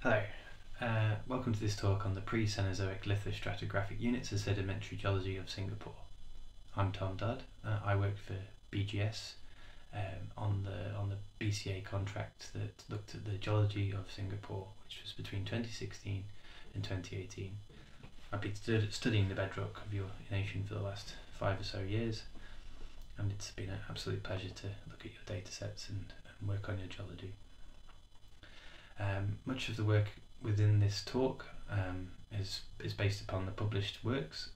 Hello, uh, welcome to this talk on the pre-Cenozoic lithostratigraphic units of sedimentary geology of Singapore. I'm Tom Dodd. Uh, I work for BGS um, on the on the BCA contract that looked at the geology of Singapore, which was between 2016 and 2018. I've been stud- studying the bedrock of your nation for the last five or so years, and it's been an absolute pleasure to look at your data sets and, and work on your geology. Um, much of the work within this talk um, is, is based upon the published works,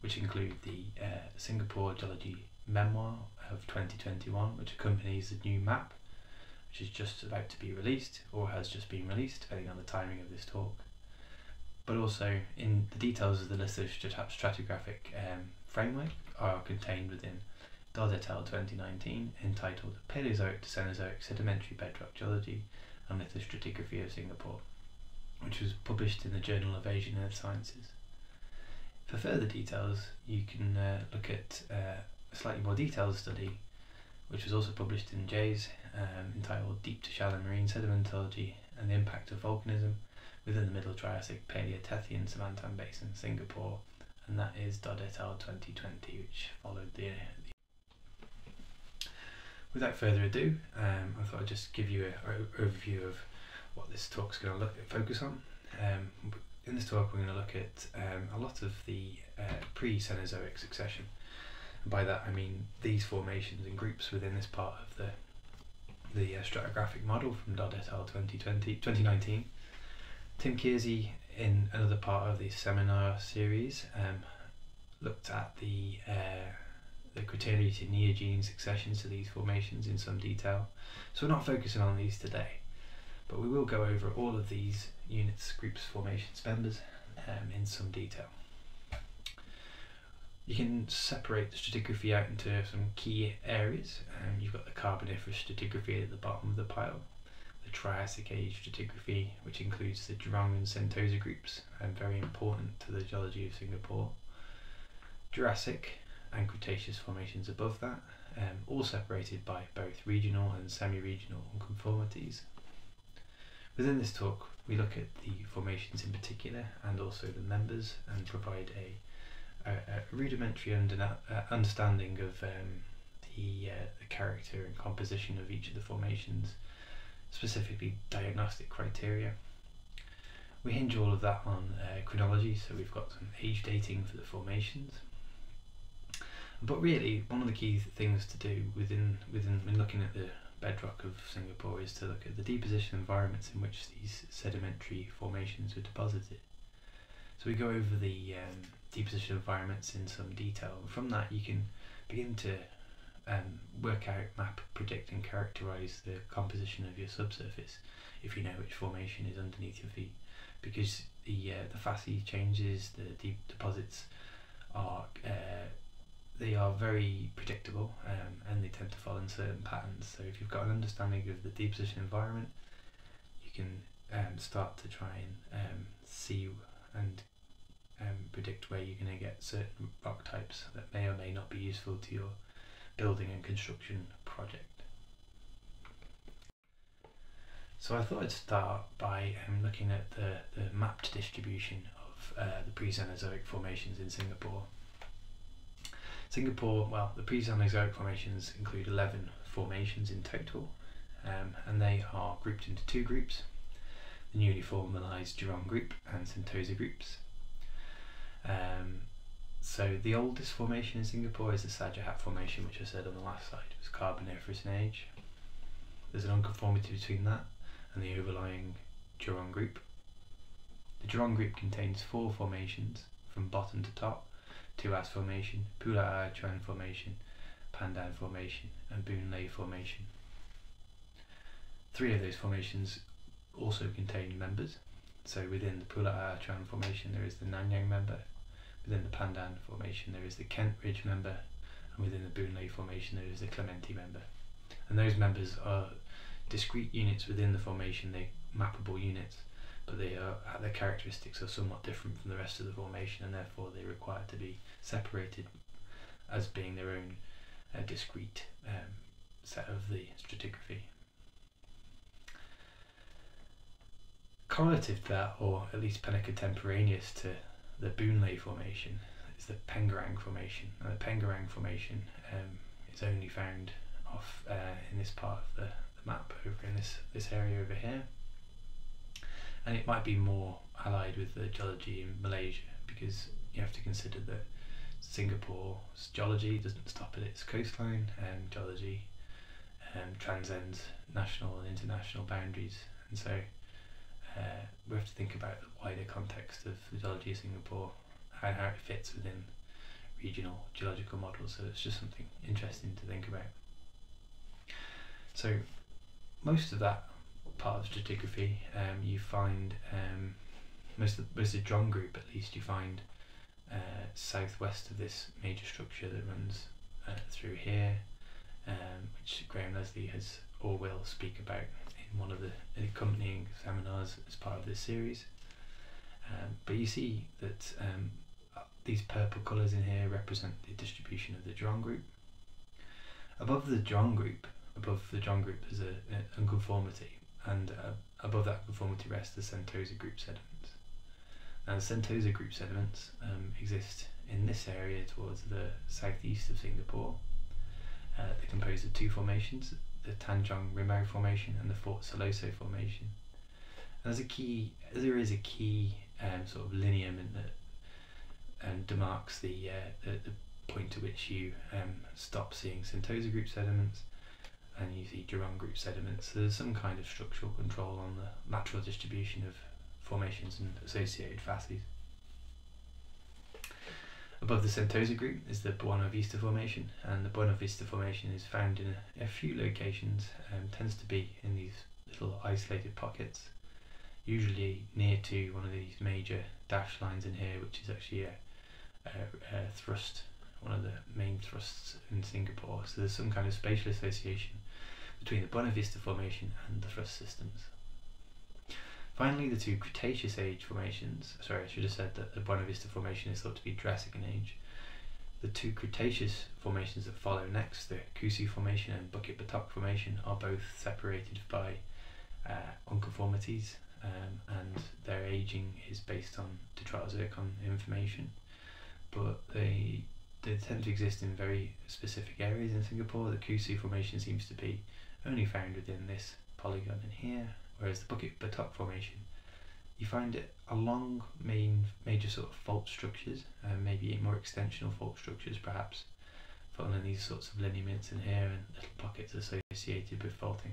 which include the uh, Singapore Geology Memoir of 2021, which accompanies the new map, which is just about to be released or has just been released, depending on the timing of this talk. But also, in the details of the lithostratigraphic um, framework are contained within Dodd et al. 2019, entitled Paleozoic to Cenozoic Sedimentary Bedrock Geology and Lithostratigraphy of Singapore, which was published in the Journal of Asian Earth Sciences. For further details, you can uh, look at uh, a slightly more detailed study, which was also published in JAES, um, entitled Deep to Shallow Marine Sedimentology and the Impact of Volcanism within the Middle Triassic Paleotethyan Semantan Basin, Singapore, and that is Dodd et al. 2020, which followed the, without further ado, um, I thought I'd just give you an overview of what this talk's going to look focus on. Um, in this talk, we're going to look at um, a lot of the uh, pre-Cenozoic succession. And by that, I mean these formations and groups within this part of the the uh, stratigraphic model from Dodd et al. 2020, 2019. Tim Kearsey, in another part of the seminar series, um, looked at the uh, the criteria to neogene successions to these formations in some detail. So we're not focusing on these today, but we will go over all of these units, groups, formations, members um, in some detail. You can separate the stratigraphy out into some key areas. Um, you've got the Carboniferous stratigraphy at the bottom of the pile, the Triassic Age stratigraphy, which includes the Jurong and Sentosa groups, and very important to the geology of Singapore. Jurassic, and Cretaceous formations above that, um, all separated by both regional and semi-regional conformities. Within this talk, we look at the formations in particular and also the members and provide a, a, a rudimentary uh, understanding of um, the, uh, the character and composition of each of the formations, specifically diagnostic criteria. We hinge all of that on uh, chronology, so we've got some age dating for the formations, but really, one of the key things to do within within when looking at the bedrock of Singapore is to look at the deposition environments in which these sedimentary formations were deposited. So we go over the um, deposition environments in some detail. From that, you can begin to um, work out, map, predict, and characterize the composition of your subsurface if you know which formation is underneath your feet. Because the uh, the facies changes, the deep deposits are uh, they are very predictable um, and they tend to follow in certain patterns. So if you've got an understanding of the deposition environment, you can um, start to try and um, see and um, predict where you're going to get certain rock types that may or may not be useful to your building and construction project. So I thought I'd start by um, looking at the, the mapped distribution of uh, the pre-Cenozoic formations in Singapore. Singapore, well, the pre-Cenozoic formations include 11 formations in total, um, and they are grouped into two groups, the newly formalised Jurong group and Sentosa groups. Um, so the oldest formation in Singapore is the Sajahat formation, which I said on the last slide was Carboniferous in age. There's an unconformity between that and the overlying Jurong group. The Jurong group contains four formations from bottom to top, Tuas Formation, Pulau Chuan Formation, Pandan Formation, and Boon Lay Formation. Three of those formations also contain members. So within the Pulau Chuan Formation there is the Nanyang member, within the Pandan Formation there is the Kent Ridge member, and within the Boon Lay Formation there is the Clementi member. And those members are discrete units within the formation, they're mappable units but they are, their characteristics are somewhat different from the rest of the formation and therefore they require to be separated as being their own uh, discrete um, set of the stratigraphy. correlative to that, or at least contemporaneous to the Boon Lay Formation, is the Pengerang Formation. And the Pengerang Formation um, is only found off uh, in this part of the, the map over in this, this area over here. And it might be more allied with the geology in Malaysia because you have to consider that Singapore's geology doesn't stop at its coastline and geology um, transcends national and international boundaries and so uh, we have to think about the wider context of the geology of Singapore and how it fits within regional geological models so it's just something interesting to think about. So most of that part of stratigraphy um, you find um, most of the, most of the Jurong group at least you find uh, southwest of this major structure that runs uh, through here, um, which Graham Leslie has or will speak about in one of the accompanying seminars as part of this series. Um, but you see that um, these purple colours in here represent the distribution of the Jurong group. Above the Jurong group, above the Jurong group, there's a, a unconformity, and uh, above that conformity rests the Sentosa group sediments. Now the Sentosa group sediments um, exist in this area towards the southeast of Singapore. Uh, they're composed of two formations, the Tanjong Rimau formation and the Fort Siloso formation. And there's a key, there is a key um, sort of lineament that um, demarks the, uh, the, the point to which you um, stop seeing Sentosa group sediments and you see Jurong group sediments. So there's some kind of structural control on the lateral distribution of formations and associated facies. Above the Sentosa group is the Buona Vista Formation, and the Buona Vista Formation is found in a, few locations, um, tends to be in these little isolated pockets, usually near to one of these major dash lines in here, which is actually a, a, a thrust, one of the main thrusts in Singapore. So there's some kind of spatial association between the Buona Vista Formation and the thrust systems. Finally, the two Cretaceous age formations, sorry, I should have said that the Buona Vista Formation is thought to be Jurassic in age. The two Cretaceous formations that follow next, the Kusu Formation and Bukit Batok Formation, are both separated by uh, unconformities um, and their aging is based on detrital zircon information. But they, they tend to exist in very specific areas in Singapore. The Kusu Formation seems to be only found within this polygon in here whereas the Bukit Batok Formation, you find it along main major sort of fault structures, uh, maybe more extensional fault structures perhaps, following these sorts of lineaments in here and little pockets associated with faulting.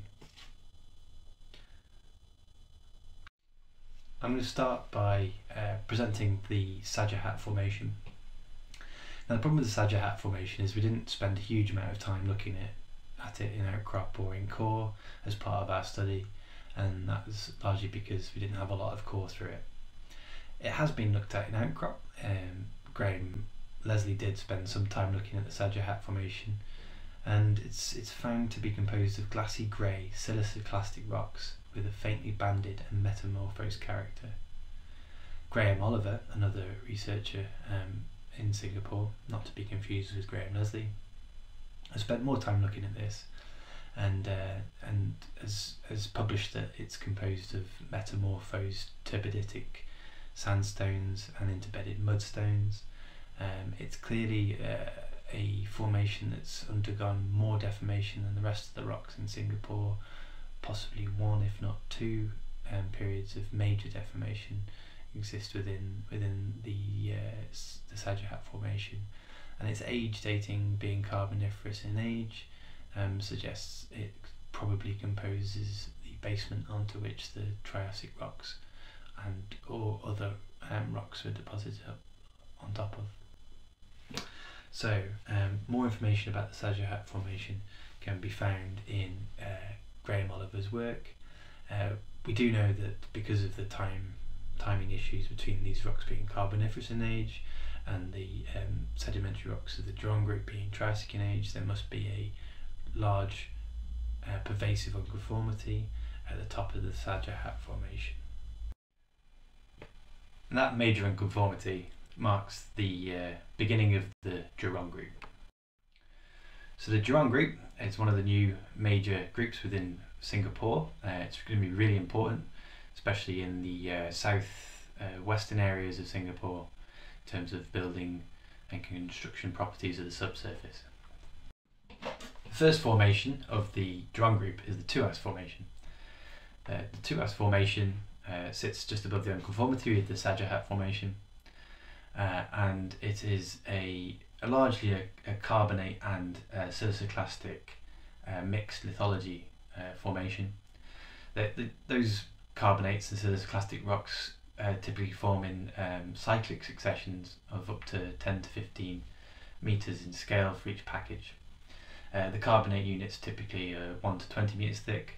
I'm going to start by uh, presenting the Sajahat Formation. Now the problem with the Sajahat Formation is we didn't spend a huge amount of time looking at, at it in outcrop or in core as part of our study and that was largely because we didn't have a lot of core through it. It has been looked at in outcrop. Um, Graham Leslie did spend some time looking at the Sajahat Formation, and it's it's found to be composed of glassy grey siliciclastic rocks with a faintly banded and metamorphosed character. Graham Oliver, another researcher um, in Singapore, not to be confused with Graham Leslie, has spent more time looking at this and uh, and has has published that it's composed of metamorphosed turbiditic sandstones and interbedded mudstones. Um, it's clearly uh, a formation that's undergone more deformation than the rest of the rocks in Singapore, possibly one if not two um, periods of major deformation exist within within the uh, the Sajahat formation, and its age dating being Carboniferous in age um, suggests it probably composes the basement onto which the Triassic rocks and or other um, rocks were deposited on top of. So um, more information about the Sajahat Formation can be found in uh, Graham Oliver's work. Uh, we do know that because of the time timing issues between these rocks being Carboniferous in age and the um, sedimentary rocks of the Jurong group being Triassic in age, there must be a large uh, pervasive unconformity at the top of the Sajahat formation. And that major unconformity marks the uh, beginning of the Jurong group. So the Jurong group is one of the new major groups within Singapore. Uh, it's going to be really important especially in the uh, south uh, western areas of Singapore in terms of building and construction properties of the subsurface. The first formation of the Jurong group is the Tuas formation. Uh, the Tuas formation uh, sits just above the unconformity with the Sajahat formation uh, and it is a, a largely a, a, carbonate and uh, mixed lithology uh, formation. The, the, those carbonates and siliciclastic rocks uh, typically forming um, cyclic successions of up to 10 to 15 meters in scale for each package. Uh, the carbonate units typically are 1 to 20 meters thick.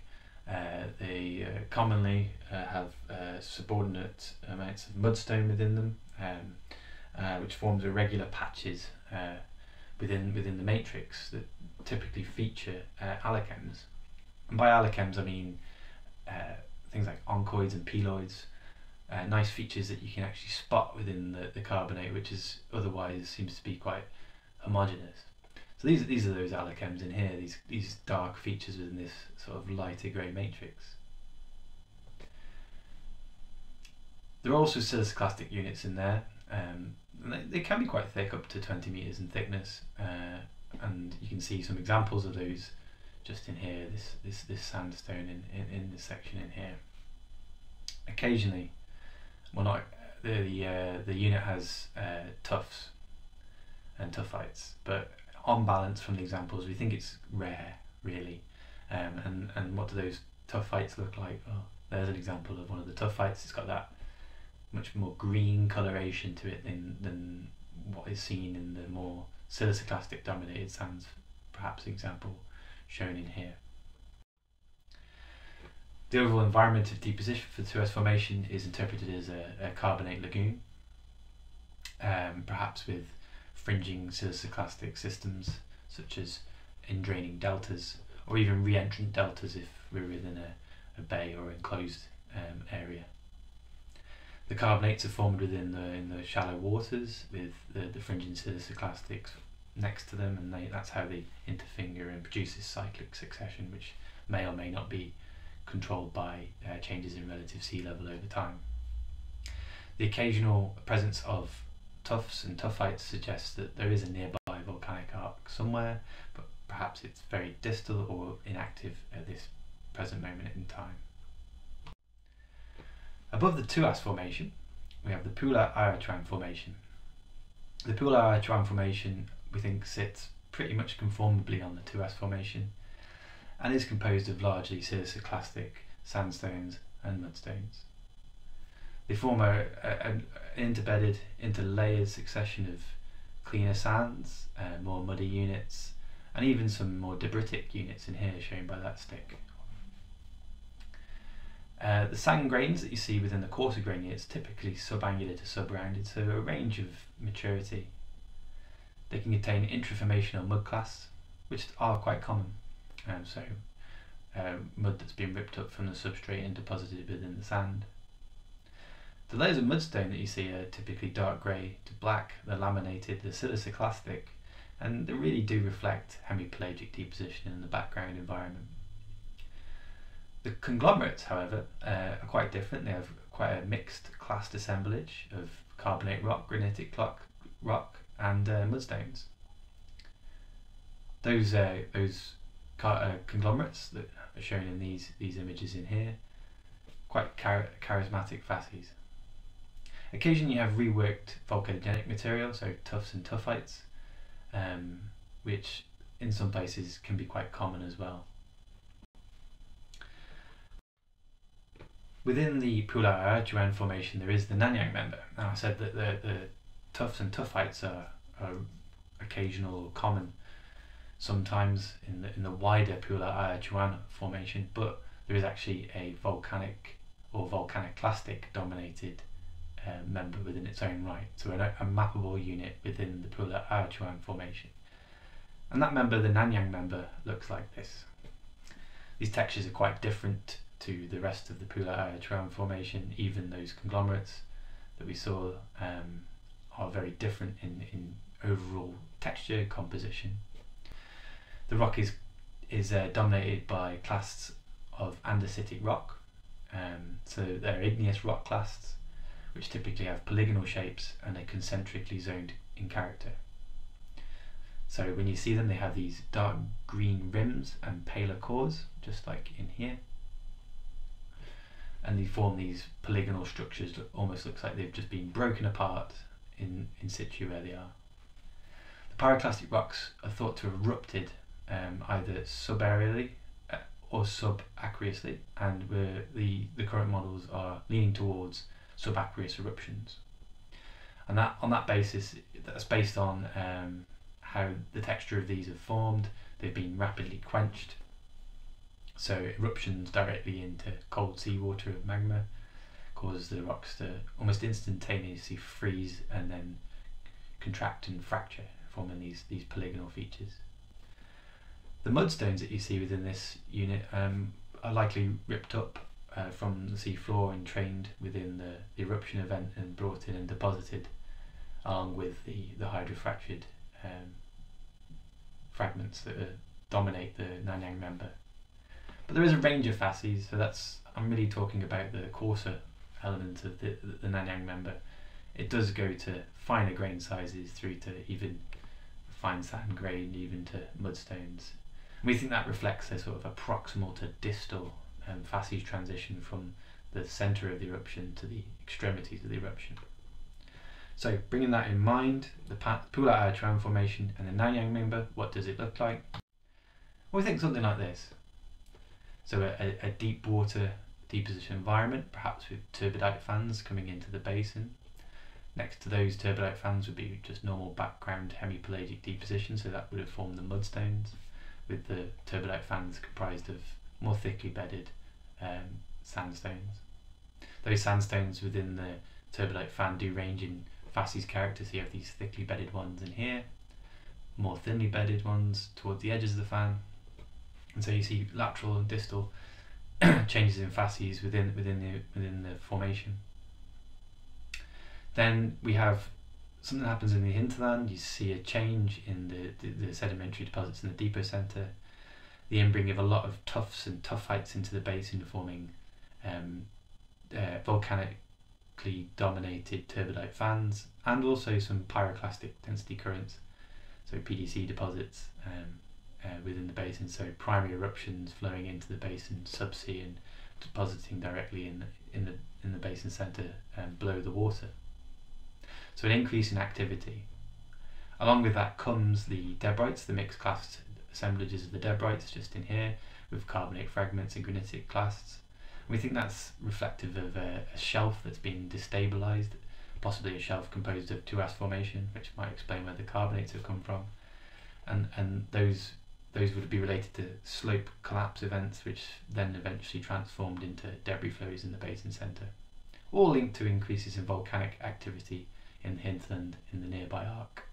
Uh, they uh, commonly uh, have uh, subordinate amounts of mudstone within them, um, which forms irregular patches within within the matrix that typically feature allochems. And by allochems, I mean things like oncoids and peloids, uh, nice features that you can actually spot within the, the carbonate, which is otherwise seems to be quite homogeneous. So these these are those allochems in here. These these dark features within this sort of lighter grey matrix. There are also siliciclastic units in there. Um, they, they can be quite thick, up to 20 meters in thickness, uh, and you can see some examples of those just in here. This this this sandstone in in, in this section in here. Occasionally, well, not the uh, the unit has uh, tuffs and tufites, but on balance from the examples, we think it's rare, really. Um, and, and what do those tuffites look like? Oh, there's an example of one of the tuffites. It's got that much more green coloration to it than, than what is seen in the more siliciclastic dominated sands, perhaps example shown in here. The overall environment of deposition for the Tuas Formation is interpreted as a, a carbonate lagoon, um, perhaps with fringing siliciclastic systems such as in-draining deltas or even reentrant deltas if we're within a, a bay or enclosed um, area. The carbonates are formed within the in the shallow waters with the, the fringing siliciclastics next to them and they, that's how they interfinger and produce this cyclic succession which may or may not be controlled by uh, changes in relative sea level over time. The occasional presence of tuffs and tuffites suggests that there is a nearby volcanic arc somewhere, but perhaps it's very distal or inactive at this present moment in time. Above the Tuas formation, we have the Pulau Ayer formation. The Pulau Ayer formation, we think, sits pretty much conformably on the Tuas formation and is composed of largely siliciclastic sandstones and mudstones. They form a, an interbedded, interlayered succession of cleaner sands, uh, more muddy units, and even some more debritic units in here shown by that stick. Uh, the sand grains that you see within the coarser grain units typically subangular to subrounded, so a range of maturity. They can contain intraformational mudclasts, which are quite common. Um, so uh, mud that's been ripped up from the substrate and deposited within the sand. The layers of mudstone that you see are typically dark grey to black, they're laminated, they're siliciclastic, and they really do reflect hemipelagic deposition in the background environment. The conglomerates, however, uh, are quite different. They have quite a mixed clast assemblage of carbonate rock, granitic rock, and uh, mudstones. Those uh, those uh, conglomerates that are shown in these these images in here, quite char charismatic facies. Occasionally you have reworked volcanogenic material, so tuffs and tuffites, um, which in some places can be quite common as well. Within the Pulau Juan formation there is the Nanyang member. Now I said that the, the tuffs and tuffites are, are occasional or common sometimes in the, in the wider Pula Juan formation, but there is actually a volcanic or volcaniclastic dominated uh, member within its own right, so a, a mappable unit within the Pula Achuan formation. And that member, the Nanyang member, looks like this. These textures are quite different to the rest of the Pula Achuan formation, even those conglomerates that we saw um, are very different in, in overall texture composition. The rock is, is uh, dominated by clasts of andesitic rock, Um, so they're igneous rock clasts, which typically have polygonal shapes and are concentrically zoned in character. So when you see them, they have these dark green rims and paler cores, just like in here. And they form these polygonal structures that almost looks like they've just been broken apart in, in situ where they are. The pyroclastic rocks are thought to have erupted um, either subaerially uh, or subaqueously, and the, the current models are leaning towards subaqueous eruptions. And that on that basis, that's based on um, how the texture of these have formed. They've been rapidly quenched. So eruptions directly into cold seawater of magma cause the rocks to almost instantaneously freeze and then contract and fracture, forming these, these polygonal features. The mudstones that you see within this unit um, are likely ripped up uh, from the sea floor and trained within the, the, eruption event and brought in and deposited along with the, the hydrofractured um, fragments that uh, dominate the Nanyang member. But there is a range of facies, so that's I'm really talking about the coarser element of the, the, the Nanyang member. It does go to finer grain sizes through to even fine sand grain, even to mudstones. We think that reflects a sort of a proximal to distal um, facies transition from the centre of the eruption to the extremities of the eruption. So bringing that in mind, the Pulau Chuan formation and the Nanyang member, what does it look like? Well, we think something like this. So a, a deep water deposition environment, perhaps with turbidite fans coming into the basin. Next to those turbidite fans would be just normal background hemipelagic deposition, so that would have formed the mudstones, with the turbidite fans comprised of more thickly bedded um, sandstones. Those sandstones within the turbidite fan do range in facies characters. So you have these thickly bedded ones in here, more thinly bedded ones towards the edges of the fan. And so you see lateral and distal changes in facies within within the within the formation. Then we have something happens in the hinterland. You see a change in the, the, the sedimentary deposits in the depocentre, the inbringing of a lot of tuffs and tuffites into the basin, forming um, uh, volcanic dominated turbidite fans and also some pyroclastic density currents, so PDC deposits um, uh, within the basin, so primary eruptions flowing into the basin subsea and depositing directly in, in, the, in the basin centre um, below the water. So an increase in activity. Along with that comes the debrites, the mixed clast assemblages of the debrites just in here with carbonate fragments and granitic clasts we think that's reflective of a, a shelf that's been destabilized, possibly a shelf composed of two tuas formation, which might explain where the carbonates have come from. And, and those those would be related to slope collapse events, which then eventually transformed into debris flows in the basin centre, all linked to increases in volcanic activity in the hinterland in the nearby arc.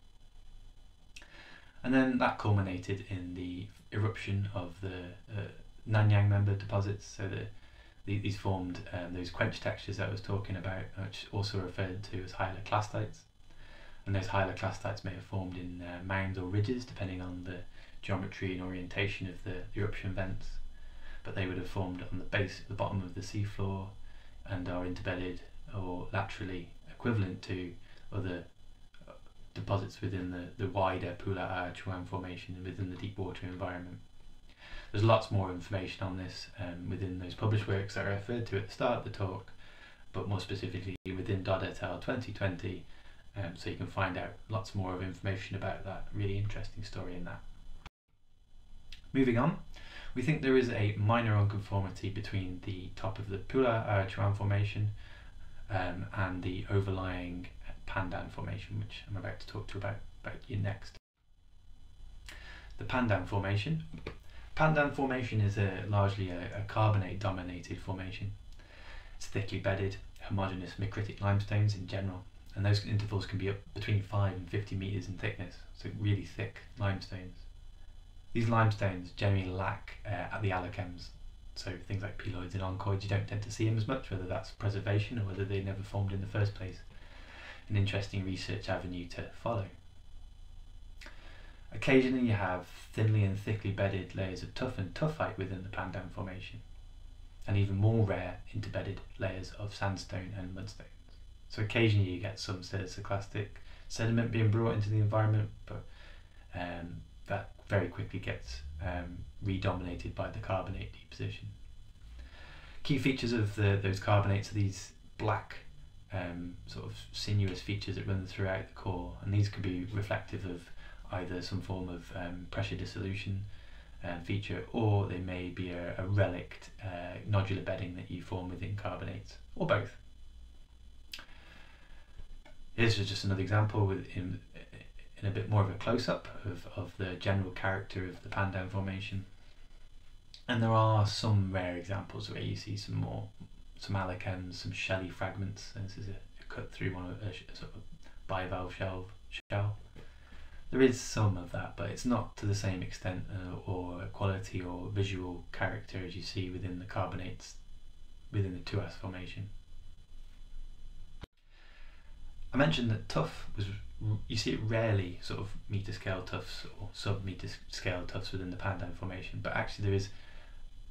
And then that culminated in the eruption of the uh, Nanyang member deposits, so the these formed um, those quench textures that I was talking about, which also referred to as hyaloclastites. And those hyaloclastites may have formed in uh, mounds or ridges, depending on the geometry and orientation of the eruption vents. But they would have formed on the base, the bottom of the seafloor, and are interbedded or laterally equivalent to other uh, deposits within the, the wider Pulau Chuan formation and within the deep water environment. There's lots more information on this um, within those published works that I referred to at the start of the talk, but more specifically within Dodd et al. 2020, um, so you can find out lots more of information about that really interesting story in that. Moving on, we think there is a minor unconformity between the top of the Pulau Chuan formation um, and the overlying Pandan formation, which I'm about to talk to about, about you next. The Pandan formation Pandan Formation is a largely a, a carbonate dominated formation. It's thickly bedded, homogeneous micritic limestones in general, and those intervals can be up between 5 and 50 metres in thickness, so really thick limestones. These limestones generally lack uh, at the allochems, so things like peloids and oncoids, you don't tend to see them as much, whether that's preservation or whether they never formed in the first place. An interesting research avenue to follow. Occasionally you have thinly and thickly bedded layers of tuff and tuffite within the Pandan Formation. and even more rare interbedded layers of sandstone and mudstones. So occasionally you get some siliciclastic sediment being brought into the environment, but um, that very quickly gets um, redominated by the carbonate deposition. Key features of the, those carbonates are these black um, sort of sinuous features that run throughout the core, and these could be reflective of either some form of um, pressure dissolution uh, feature, or they may be a, a relict uh, nodular bedding that you form within carbonates, or both. Here's just another example with in, in a bit more of a close-up of, of the general character of the Pandan Formation. And there are some rare examples where you see some more, some allochems, some shelly fragments. And this is a, a cut through one of a, a sort of bivalve shell. shell. There is some of that, but it's not to the same extent uh, or quality or visual character as you see within the carbonates within the Tuas formation. I mentioned that tuff was you see it rarely sort of meter scale tuffs or sub meter scale tuffs within the Pandan formation, but actually there is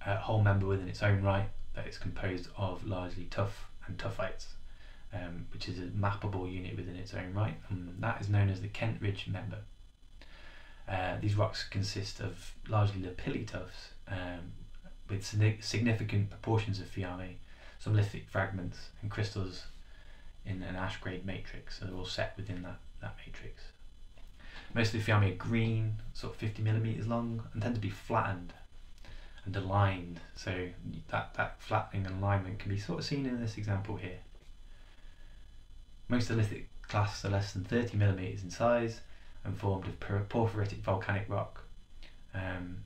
a whole member within its own right that is composed of largely tuff and tuffites, um, which is a mappable unit within its own right, and that is known as the Kent Ridge member. Uh, these rocks consist of largely lapilli tuffs um, with significant proportions of fiamme, some lithic fragments and crystals in an ash grade matrix, so they're all set within that, that matrix. Most of the fiamme are green, sort of 50 millimeters long, and tend to be flattened and aligned. So that, that flattening and alignment can be sort of seen in this example here. Most lithic clasts are less than 30 millimeters in size and formed of porphyritic volcanic rock. Um,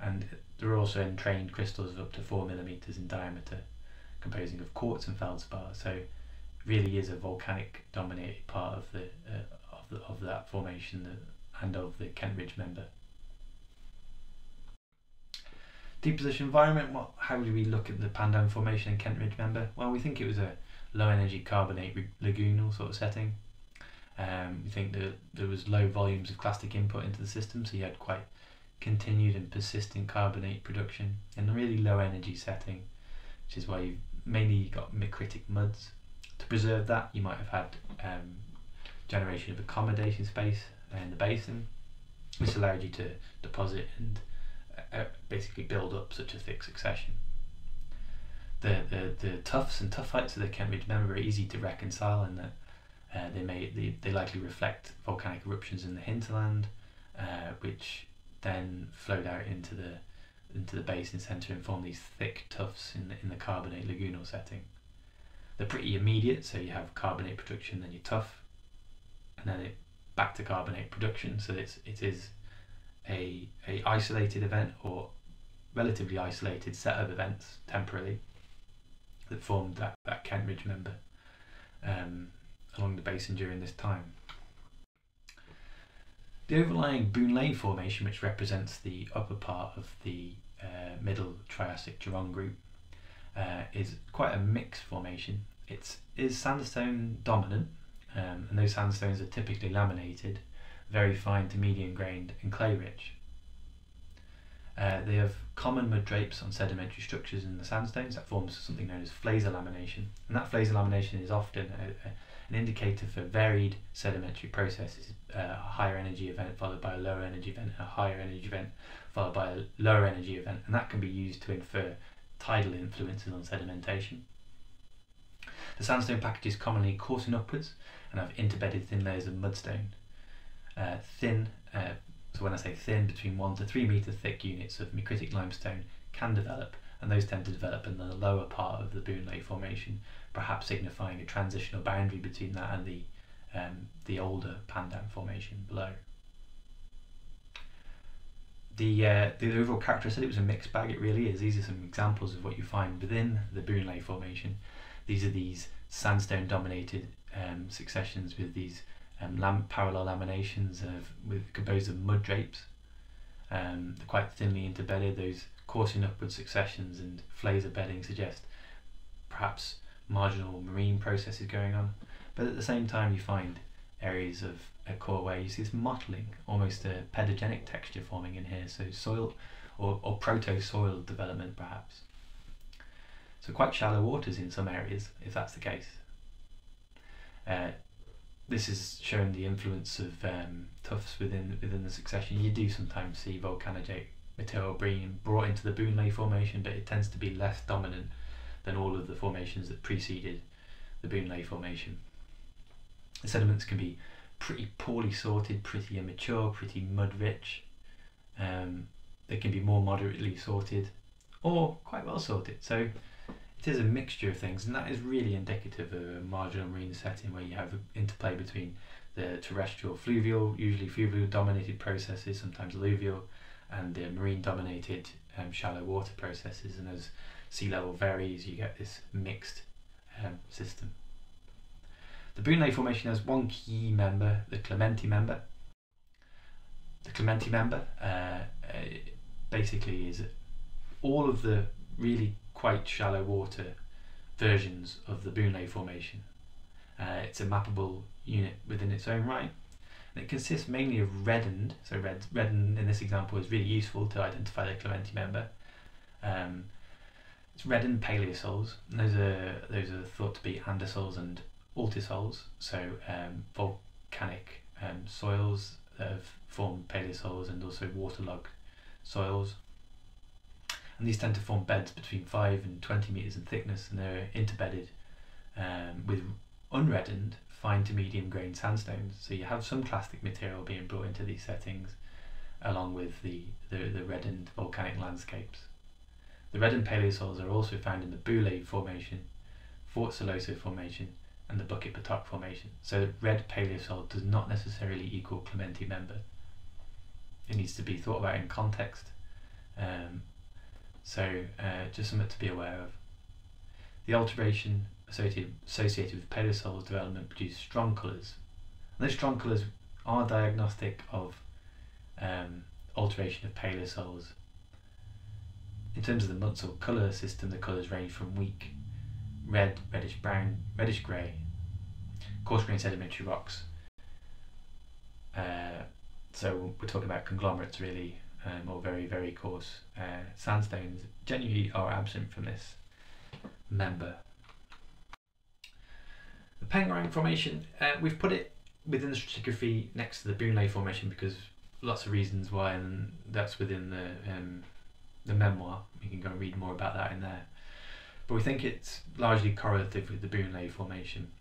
and there are also entrained crystals of up to 4 millimeters in diameter, composing of quartz and feldspar. So really is a volcanic dominated part of the uh, of the of that formation and of the Kent Ridge member. Deposition environment. What? How do we look at the Pandan formation and Kent Ridge member? Well, we think it was a low energy carbonate lagoonal sort of setting. Um, we think that there was low volumes of clastic input into the system, so you had quite continued and persistent carbonate production in a really low energy setting, which is why you've mainly got micritic muds to preserve that, you might have had um, generation of accommodation space in the basin, which allowed you to deposit and uh, basically build up such a thick succession. The, the, the tuffs and tuffites of the Kent Ridge member are easy to reconcile in that uh, they may they, they likely reflect volcanic eruptions in the hinterland, uh, which then flowed out into the into the basin centre and formed these thick tuffs in the, in the carbonate lagoonal setting. They're pretty immediate, so you have carbonate production, then you tuff, and then it back to carbonate production. So it's it is a a isolated event or relatively isolated set of events temporarily that formed that, that Kent Ridge member um, along the basin during this time. The overlying Boon Lay Formation, which represents the upper part of the uh, middle Triassic Jurong group, uh, is quite a mixed formation. It is is sandstone dominant, um, and those sandstones are typically laminated, very fine to medium grained, and clay rich. Uh, they have common mud drapes on sedimentary structures in the sandstones that forms something known as flaser lamination, and that flaser lamination is often a, a, an indicator for varied sedimentary processes. Uh, a higher energy event followed by a lower energy event, a higher energy event followed by a lower energy event, and that can be used to infer tidal influences on sedimentation. The sandstone packages commonly coarsen upwards and have interbedded thin layers of mudstone. Uh, thin, uh, so when I say thin, between 1 to 3 metre thick units of micritic limestone can develop, and those tend to develop in the lower part of the Boon Lay Formation, perhaps signifying a transitional boundary between that and the, um, the older Pandan Formation below the uh, the overall character I said it was a mixed bag. It really is. These are some examples of what you find within the Boon Lay Formation. These are these sandstone dominated um, successions with these um, parallel laminations of with composed of mud drapes. Um, they're quite thinly interbedded. Those coursing upward successions and flaser bedding suggest perhaps marginal marine processes going on. But at the same time, you find areas of a core where you see this mottling, almost a pedogenic texture forming in here, so soil or, or proto soil development perhaps. So quite shallow waters in some areas, if that's the case. Uh, this is showing the influence of um, tuffs within within the succession. You do sometimes see volcanogenic material being brought into the Boon Lay Formation, but it tends to be less dominant than all of the formations that preceded the Boon Lay Formation. The sediments can be pretty poorly sorted, pretty immature, pretty mud rich. Um, they can be more moderately sorted or quite well sorted. So it is a mixture of things, and that is really indicative of a marginal marine setting where you have interplay between the terrestrial fluvial, usually fluvial dominated processes, sometimes alluvial, and the marine dominated um, shallow water processes. And as sea level varies, you get this mixed um, system. The Boon Lay Formation has one key member, the Clementi member. The Clementi member uh, uh, basically is all of the really quite shallow water versions of the Boon Lay Formation. Uh, it's a mappable unit within its own right. And it consists mainly of reddened, so red, reddened in this example is really useful to identify the Clementi member. Um, it's reddened paleosols, and those are, those are thought to be andesols and altisols, so um, volcanic um, soils that have formed paleosols and also waterlogged soils. And these tend to form beds between 5 and 20 metres in thickness and they're interbedded um, with unreddened fine to medium grain sandstones. So you have some clastic material being brought into these settings along with the, the, the reddened volcanic landscapes. The reddened paleosols are also found in the Boon Lay Formation, Fort Siloso Formation and the Bukit Batok Formation. So red paleosol does not necessarily equal Clementi member. It needs to be thought about in context. Um, so uh, just something to be aware of. The alteration associated, associated with paleosol development produce strong colours. And those strong colours are diagnostic of um, alteration of paleosols. In terms of the Munsell colour system, the colours range from weak red, reddish brown, reddish grey, coarse grained sedimentary rocks. Uh, so we're talking about conglomerates really, um, or very, very coarse uh, sandstones generally are absent from this member. The Pengerang Formation, uh, we've put it within the stratigraphy next to the Boon Lay Formation because lots of reasons why, and that's within the um, the memoir. You can go and read more about that in there. But we think it's largely correlative with the Boon Lay Formation,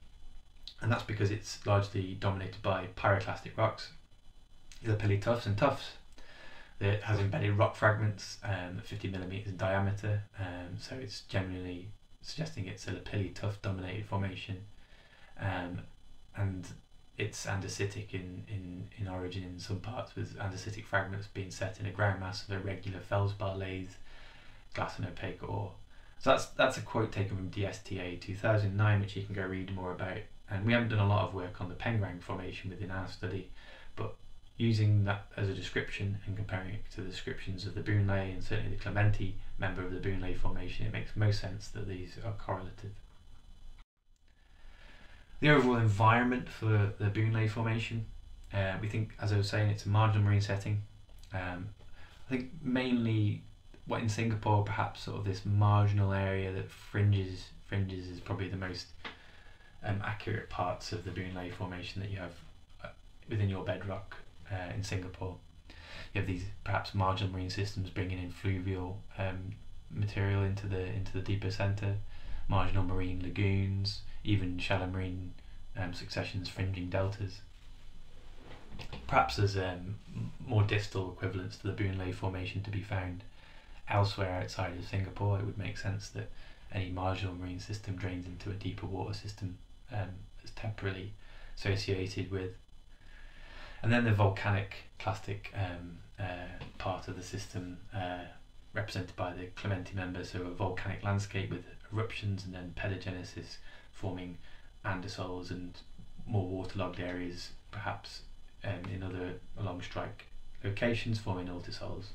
and that's because it's largely dominated by pyroclastic rocks, either pilly tuffs and tuffs. It has embedded rock fragments um, 50 millimeters in diameter, um, so it's generally suggesting it's a lapilli tuff dominated formation, um, and it's andesitic in, in, in origin in some parts, with andesitic fragments being set in a ground mass of irregular feldspar lathe, glass and opaque ore. So that's that's a quote taken from DSTA 2009, which you can go read more about. And we haven't done a lot of work on the Pengerang formation within our study, but using that as a description and comparing it to the descriptions of the Boon Lay and certainly the Clementi member of the Boon Lay formation, it makes most sense that these are correlative. The overall environment for the Boon Lay formation, uh, we think, as I was saying, it's a marginal marine setting. Um, I think mainly what in Singapore, perhaps sort of this marginal area that fringes fringes is probably the most um, accurate parts of the Boon Lay formation that you have uh, within your bedrock uh, in Singapore. You have these perhaps marginal marine systems bringing in fluvial um, material into the into the deeper centre, marginal marine lagoons, even shallow marine um, successions fringing deltas. Perhaps there's um, more distal equivalents to the Boon Lay Formation to be found elsewhere outside of Singapore. It would make sense that any marginal marine system drains into a deeper water system um, that's temporarily associated with and then the volcanic clastic um, uh, part of the system, uh, represented by the Clementi member, so a volcanic landscape with eruptions and then pedogenesis forming andesols and more waterlogged areas, perhaps um, in other along strike locations forming altisols,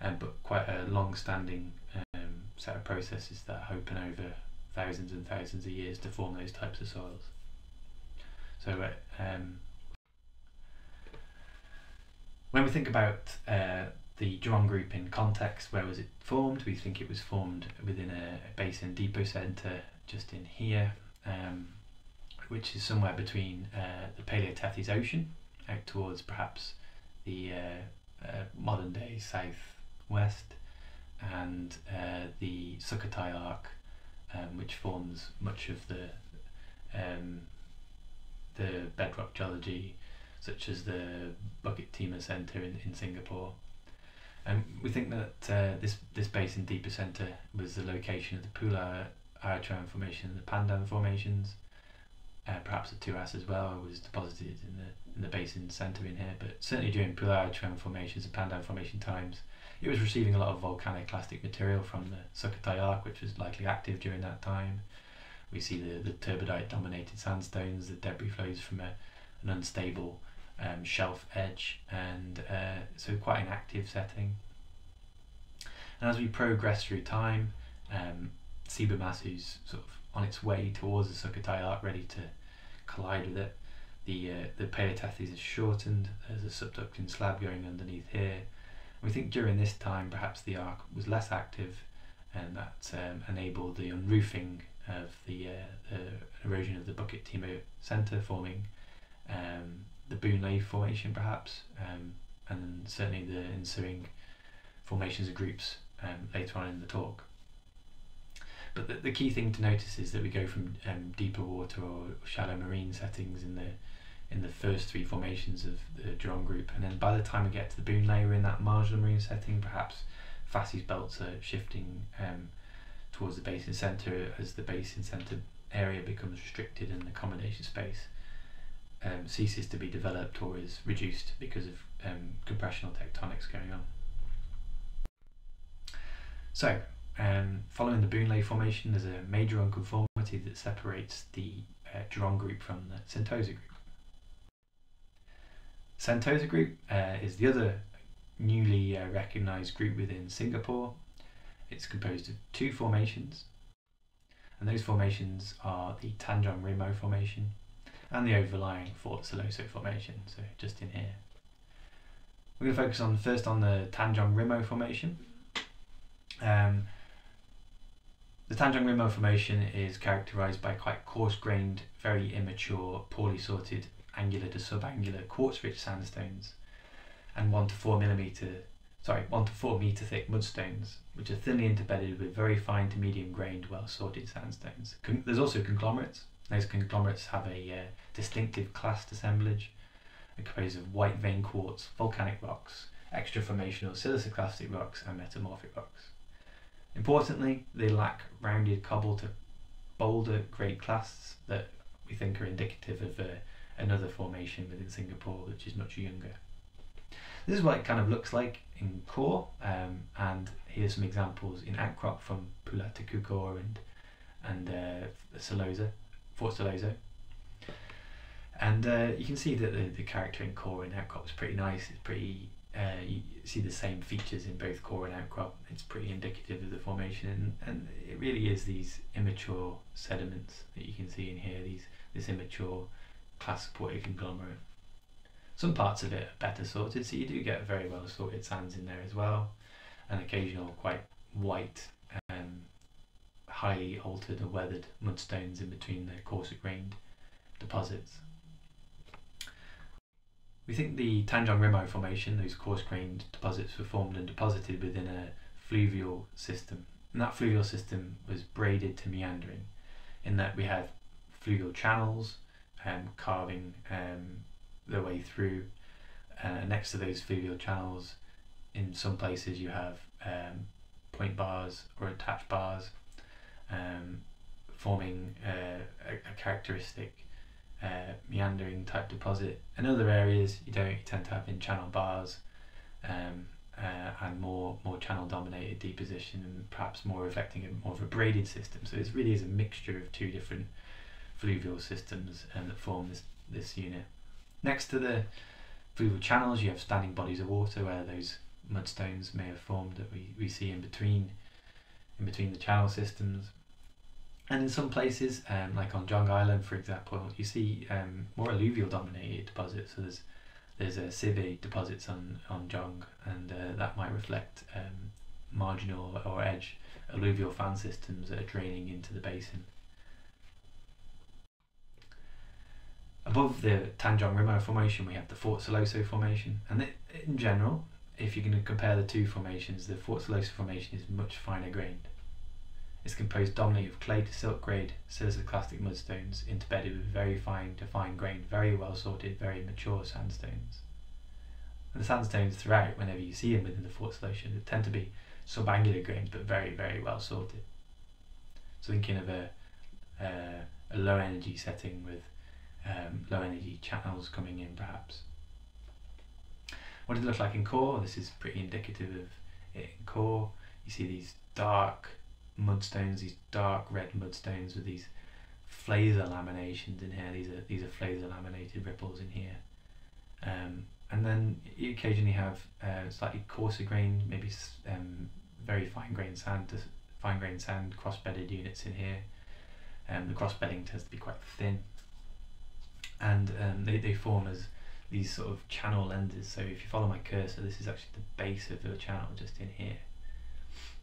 um, but quite a long-standing um, set of processes that open over thousands and thousands of years to form those types of soils. So uh, um, when we think about uh, the Jurong group in context, where was it formed? We think it was formed within a, basin depocentre just in here, um, which is somewhere between uh, the Paleotethys Ocean out towards perhaps the uh, uh, modern day southwest and uh, the Sukhothai Arc, um, which forms much of the um, the bedrock geology, such as the Bukit Timah Centre in, in Singapore. And we think that uh, this this basin depocentre was the location of the Pulau Ayer Chawan Formation and the Pandan formations. Uh, perhaps the Tuas as well was deposited in the in the basin centre in here, but certainly during Pulau Ayer Chawan formations and Pandan formation times, it was receiving a lot of volcaniclastic material from the Sukhothai Arc, which was likely active during that time. We see the, the turbidite dominated sandstones, the debris flows from a, an unstable um, shelf edge, and uh, so quite an active setting. And as we progress through time, um, Sibumasu's sort of on its way towards the Sukhothai Arc, ready to collide with it. The uh, the Paleotethys is shortened. There's a subducting slab going underneath here we think during this time perhaps the arc was less active and that um, enabled the unroofing of the, uh, the erosion of the Bukit Timah centre forming um, the Boon Lay formation perhaps um, and certainly the ensuing formations of groups um, later on in the talk. But the, the key thing to notice is that we go from um, deeper water or shallow marine settings in the in the first three formations of the Jurong group, and then by the time we get to the Boon Lay, we're in that marginal marine setting. Perhaps facies belts are shifting um, towards the basin centre as the basin centre area becomes restricted and accommodation space um, ceases to be developed or is reduced because of um, compressional tectonics going on. So, um, following the Boon Lay formation, there's a major unconformity that separates the uh, group from the Sentosa group. Sentosa Group uh, is the other newly uh, recognised group within Singapore. It's composed of two formations, and those formations are the Tanjong Rimau Formation and the overlying Fort Siloso Formation, so just in here. We're going to focus on first on the Tanjong Rimau Formation. Um, the Tanjong Rimau Formation is characterised by quite coarse-grained, very immature, poorly sorted angular to subangular quartz-rich sandstones, and one to four millimeter, sorry, one to four meter thick mudstones, which are thinly interbedded with very fine to medium grained, well sorted sandstones. Con there's also conglomerates. Those conglomerates have a uh, distinctive clast assemblage, composed of white vein quartz, volcanic rocks, extraformational siliciclastic rocks, and metamorphic rocks. Importantly, they lack rounded cobble to boulder grade clasts that we think are indicative of uh, another formation within Singapore which is much younger. This is what it kind of looks like in core, um, and here's some examples in outcrop from Pulau Tekukor and and uh, Siloso, Fort Siloso. And uh, you can see that the, the character in core and outcrop is pretty nice. It's pretty. Uh, you see the same features in both core and outcrop. It's pretty indicative of the formation, and, and it really is these immature sediments that you can see in here. These this immature clast supported conglomerate. Some parts of it are better sorted, so you do get very well sorted sands in there as well, and occasional quite white, highly altered or weathered mudstones in between the coarser grained deposits. We think the Tanjong Rimau formation, those coarse grained deposits, were formed and deposited within a fluvial system. And that fluvial system was braided to meandering, in that we have fluvial channels, um, carving um, their way through. Uh, next to those fluvial channels, in some places you have um, point bars or attached bars, um, forming uh, a, a, characteristic uh, meandering type deposit. In other areas, you don't you tend to have in channel bars. Um, uh, and more more channel dominated deposition and perhaps more reflecting a, more of a braided system. So it really is a mixture of two different fluvial systems um, that form this, this unit. Next to the fluvial channels you have standing bodies of water where those mudstones may have formed that we, we see in between in between the channel systems. And in some places, um, like on Jong Island for example, you see um, more alluvial dominated deposits. So there's there's a civi deposits on on Jong, and uh, that might reflect um, marginal or edge alluvial fan systems that are draining into the basin. Above the Tanjong Rimau formation, we have the Fort Siloso formation, and in general, if you're going to compare the two formations, the Fort Siloso formation is much finer grained. It's composed dominantly of clay to silt grade siliciclastic mudstones interbedded with very fine to fine grained, very well sorted, very mature sandstones. And the sandstones throughout, whenever you see them within the Fort Siloso, they tend to be subangular grains but very, very well sorted. So thinking of a, uh, a low energy setting with um, low energy channels coming in perhaps. What does it look like in core? This is pretty indicative of it in core. You see these dark mudstones, these dark red mudstones with these flaser laminations in here. These are these are flaser laminated ripples in here. Um, and then you occasionally have uh, slightly coarser grain, maybe um, very fine grained sand fine grained sand cross bedded units in here. Um, the cross bedding tends to be quite thin, and um, they they form as these sort of channel lenses. So if you follow my cursor, this is actually the base of the channel just in here.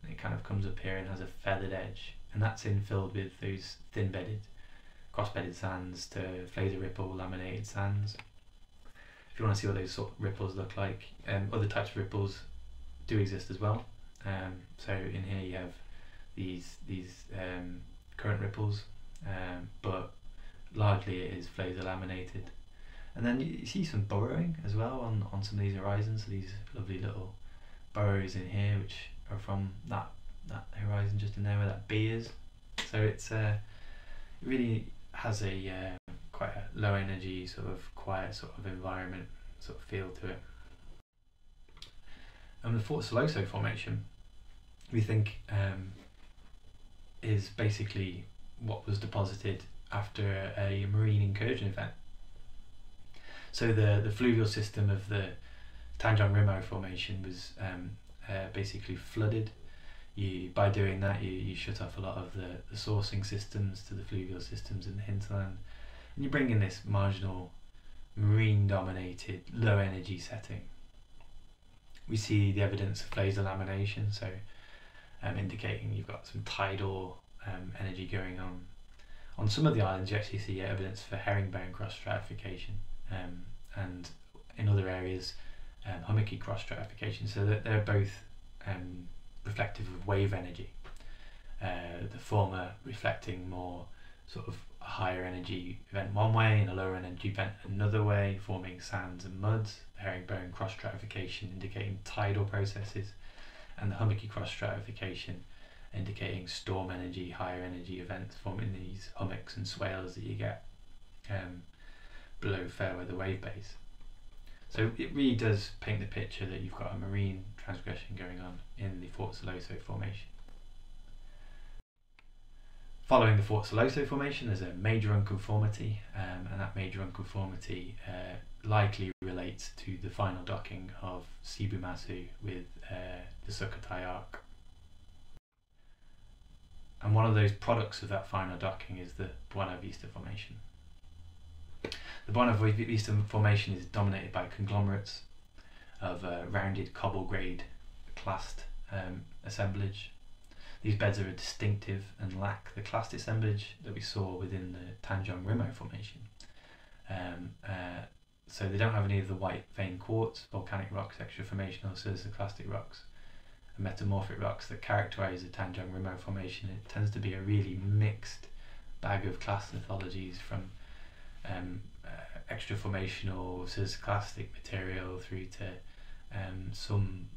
And it kind of comes up here and has a feathered edge, and that's infilled with those thin bedded, cross bedded sands to flaser ripple laminated sands If you want to see what those sort of ripples look like, um, other types of ripples do exist as well. Um, so in here you have these these um, current ripples, um, but largely it is flaser laminated. And then you see some burrowing as well on, on some of these horizons. So these lovely little burrows in here, which are from that that horizon just in there where that B is. So it's uh, it really has a uh, quite a low energy, sort of quiet sort of environment, sort of feel to it. And the Fort Siloso formation, we think, um, is basically what was deposited after a marine incursion event. So the, the fluvial system of the Tanjong Rimau formation was um, uh, basically flooded. You, by doing that, you, you shut off a lot of the, the sourcing systems to the fluvial systems in the hinterland and you bring in this marginal marine dominated low energy setting. We see the evidence of flaser lamination, so um, indicating you've got some tidal um, energy going on. On some of the islands, you actually see evidence for herringbone cross stratification, um, and in other areas, um, hummocky cross stratification. So that they're both um, reflective of wave energy. Uh, the former reflecting more sort of a higher energy event one way and a lower energy event another way, forming sands and muds, herringbone cross stratification indicating tidal processes, and the hummocky cross stratification indicating storm energy, higher energy events forming these hummocks and swales that you get um, below fair weather wave base. So it really does paint the picture that you've got a marine transgression going on in the Fort Siloso formation. Following the Fort Siloso formation, there's a major unconformity, um, and that major unconformity uh, likely relates to the final docking of Sibumasu with uh, the Sukhothai Arc. And one of those products of that final docking is the Buona Vista Formation. The Buona Vista Formation is dominated by conglomerates of uh, rounded cobble grade clast um, assemblage these beds are distinctive and lack the clast assemblage that we saw within the Tanjong Rimau formation. Um, uh, so they don't have any of the white vein quartz, volcanic rocks, extraformational siliciclastic rocks, and metamorphic rocks that characterize the Tanjong Rimau formation. It tends to be a really mixed bag of clast lithologies from um, uh, extraformational siliciclastic material through to um, some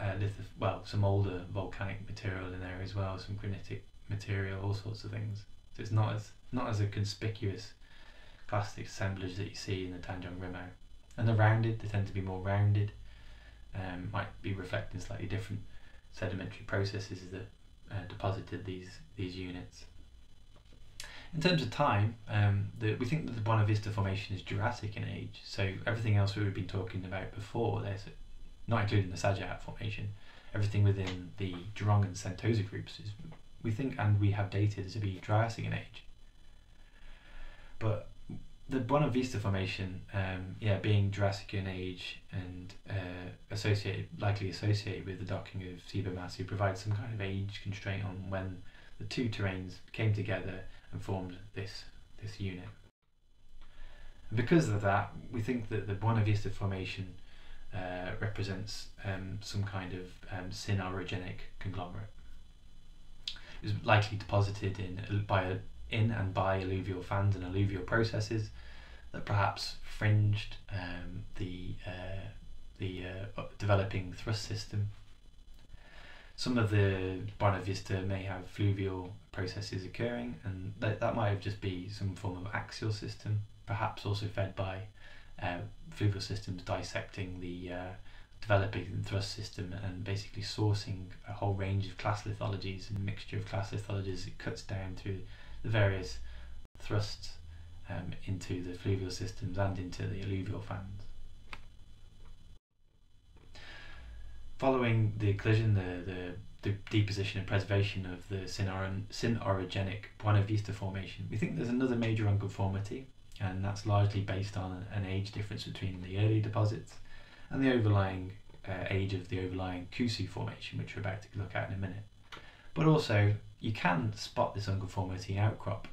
uh, well, some older volcanic material in there as well, some granitic material, all sorts of things. So it's not as not as a conspicuous clastic assemblage that you see in the Tanjong Rimau. And they're rounded, they tend to be more rounded, um, might be reflecting slightly different sedimentary processes that uh, deposited these, these units. In terms of time, um, the, we think that the Buona Vista Formation is Jurassic in age, so everything else we've been talking about before, not including the Sajahat formation, everything within the Jurong and Sentosa groups is, we think, and we have dated to be Triassic in age. But the Buona Vista Formation, um, yeah, being Jurassic in age and uh, associated, likely associated with the docking of Matsu, provides some kind of age constraint on when the two terranes came together and formed this this unit. And because of that, we think that the Buona Vista Formation uh, represents um, some kind of um, orogenic conglomerate. It was likely deposited in by in and by alluvial fans and alluvial processes that perhaps fringed um, the uh, the uh, developing thrust system. Some of the Buona Vista may have fluvial processes occurring, and that, that might have just be some form of axial system, perhaps also fed by uh, fluvial systems dissecting the uh, developing thrust system and basically sourcing a whole range of clast lithologies and mixture of clast lithologies. It cuts down through the various thrusts um, into the fluvial systems and into the alluvial fans. Following the collision, the, the, the deposition and preservation of the synorogenic Buona Vista formation, we think there's another major unconformity, and that's largely based on an age difference between the early deposits and the overlying uh, age of the overlying Kusu formation, which we're about to look at in a minute. But also, you can spot this unconformity outcrop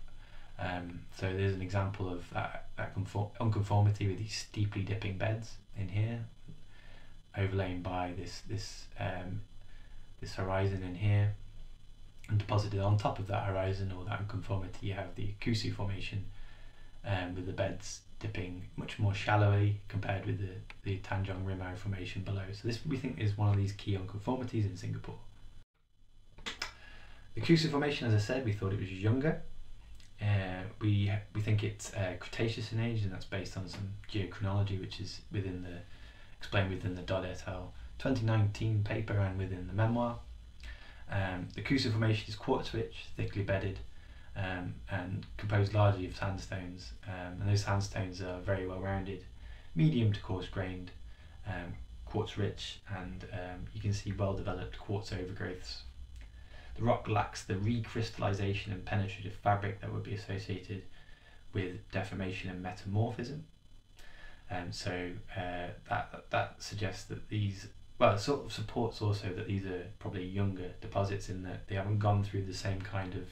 um, so there's an example of that, that conform- unconformity with these steeply dipping beds in here, overlain by this this um, this horizon in here, and deposited on top of that horizon or that unconformity, you have the Kusu formation, um, with the beds dipping much more shallowly compared with the the Tanjong Rimau formation below. So this we think is one of these key unconformities in Singapore. The Kusu formation, as I said, we thought it was younger. Uh, we we think it's uh, Cretaceous in age, and that's based on some geochronology, which is within the explained within the al. 2019 paper and within the memoir. Um, the Formation is quartz-rich, thickly bedded, um, and composed largely of sandstones. Um, and those sandstones are very well rounded, medium to coarse grained, um, quartz-rich, and um, you can see well developed quartz overgrowths the rock lacks the recrystallization and penetrative fabric that would be associated with deformation and metamorphism. And so uh, that that suggests that these well, it sort of supports also that these are probably younger deposits in that they haven't gone through the same kind of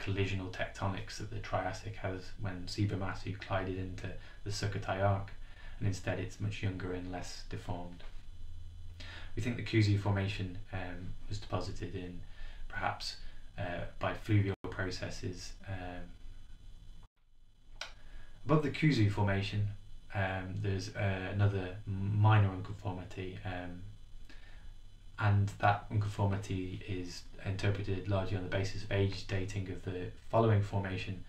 collisional tectonics that the Triassic has when Matsu collided into the Sukhothai Arc, and instead it's much younger and less deformed. We think the Kusu Formation um, was deposited in perhaps uh, by fluvial processes. Um, above the Kusu Formation, um, there's uh, another minor unconformity, um, and that unconformity is interpreted largely on the basis of age dating of the following formation,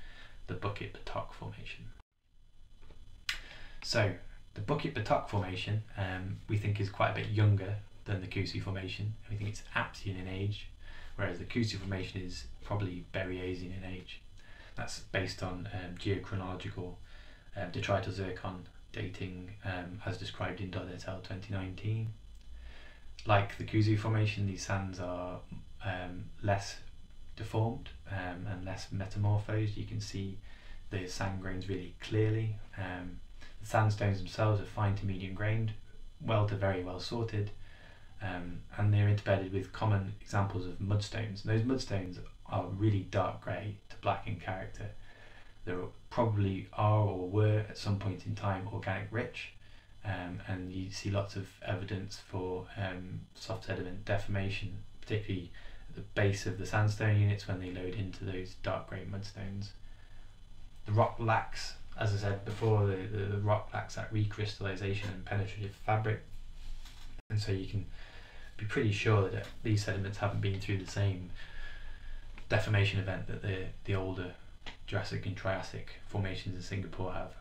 the Bukit Batok Formation. So, the Bukit Batok Formation um, we think is quite a bit younger than the Kusu Formation. We think it's Aptian in age, whereas the Kusu formation is probably Berriasian in age. That's based on um, geochronological um, detrital zircon dating um, as described in Dodd et al. 2019. Like the Kusu formation, these sands are um, less deformed um, and less metamorphosed. You can see the sand grains really clearly. Um, the sandstones themselves are fine to medium grained, well to very well sorted, um, and they're interbedded with common examples of mudstones. And those mudstones are really dark grey to black in character. There probably are or were at some point in time organic rich, um, and you see lots of evidence for um, soft sediment deformation, particularly at the base of the sandstone units when they load into those dark grey mudstones. The rock lacks, as I said before, the, the, the rock lacks that recrystallization and penetrative fabric, and so you can be pretty sure that these sediments haven't been through the same deformation event that the the older Jurassic and Triassic formations in Singapore have.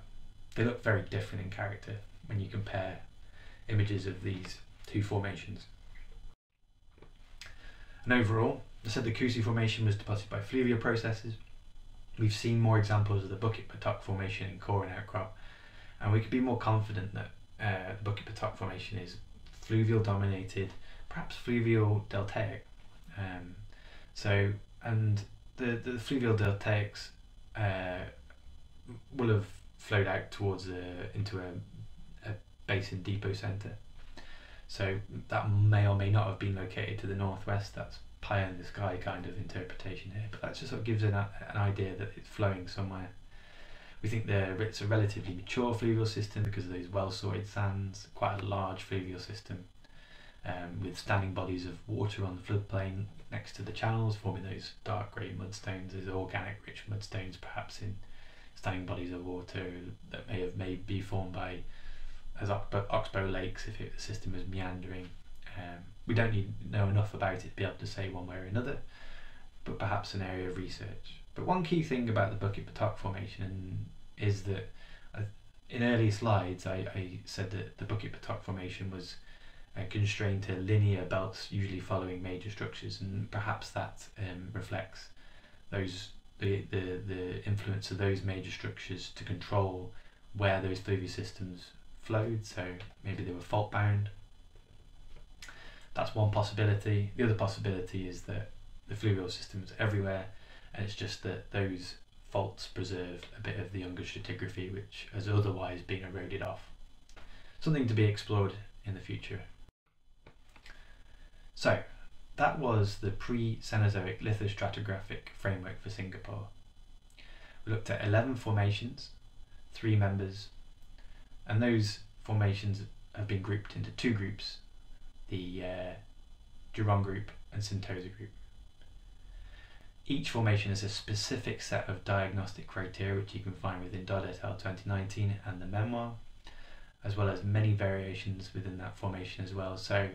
They look very different in character when you compare images of these two formations. And overall, I said the Kusu Formation was deposited by fluvial processes. We've seen more examples of the Bukit Batok Formation in core and outcrop, and we could be more confident that uh, the Bukit Batok Formation is fluvial dominated perhaps fluvial deltaic. Um, so, and the, the fluvial deltaics uh, will have flowed out towards a, into a, a basin depocentre. So that may or may not have been located to the northwest. That's pie in the sky kind of interpretation here, but that just sort of gives an, an idea that it's flowing somewhere. We think that it's a relatively mature fluvial system because of those well sorted sands, quite a large fluvial system um, with standing bodies of water on the floodplain next to the channels, forming those dark grey mudstones, those organic rich mudstones perhaps in standing bodies of water that may have may be formed by as oxbow lakes if it, the system was meandering. Um, we don't need know enough about it to be able to say one way or another, but perhaps an area of research. But one key thing about the Bukit Batok formation is that uh, in earlier slides I, I said that the Bukit Batok formation was constrained to linear belts, usually following major structures, and perhaps that um, reflects those the, the the influence of those major structures to control where those fluvial systems flowed. So maybe they were fault bound. That's one possibility. The other possibility is that the fluvial system is everywhere, and it's just that those faults preserve a bit of the younger stratigraphy which has otherwise been eroded off. Something to be explored in the future. So, that was the pre-Cenozoic lithostratigraphic framework for Singapore. We looked at 11 formations, three members, and those formations have been grouped into two groups, the uh, Jurong group and Sentosa group. Each formation has a specific set of diagnostic criteria which you can find within Dodd 2019 and the memoir, as well as many variations within that formation as well. So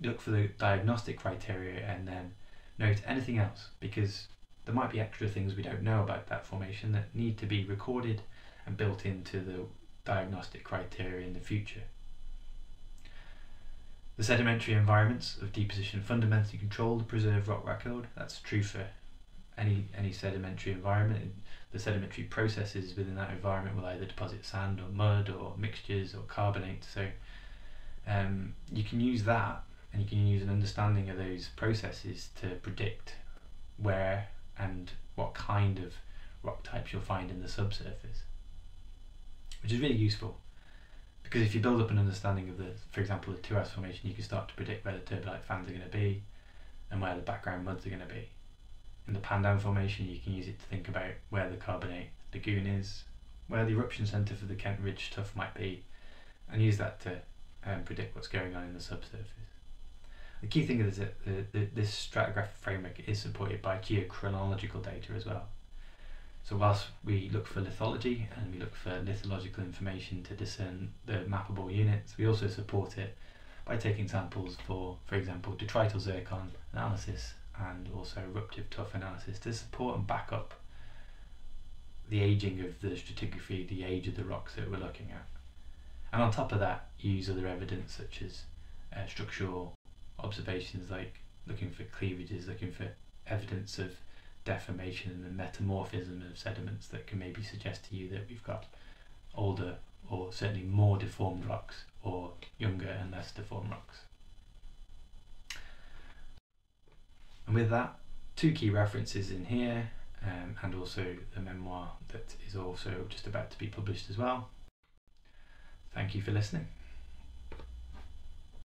look for the diagnostic criteria and then note anything else because there might be extra things we don't know about that formation that need to be recorded and built into the diagnostic criteria in the future. The sedimentary environments of deposition fundamentally control the preserved rock record. That's true for any any sedimentary environment. The sedimentary processes within that environment will either deposit sand or mud or mixtures or carbonate. So um, you can use that and you can use an understanding of those processes to predict where and what kind of rock types you'll find in the subsurface, which is really useful. Because if you build up an understanding of the, for example, the Tuas formation, you can start to predict where the turbidite fans are going to be and where the background muds are going to be. In the Pandan formation, you can use it to think about where the carbonate lagoon is, where the eruption centre for the Kent Ridge tuff might be, and use that to um, predict what's going on in the subsurface. The key thing is that the, the, this stratigraphic framework is supported by geochronological data as well. So whilst we look for lithology and we look for lithological information to discern the mappable units, we also support it by taking samples for, for example, detrital zircon analysis and also eruptive tuff analysis to support and back up the aging of the stratigraphy, the age of the rocks that we're looking at. And on top of that, use other evidence such as uh, structural observations like looking for cleavages, looking for evidence of deformation and the metamorphism of sediments that can maybe suggest to you that we've got older or certainly more deformed rocks or younger and less deformed rocks. And with that, two key references in here um, and also the memoir that is also just about to be published as well. Thank you for listening.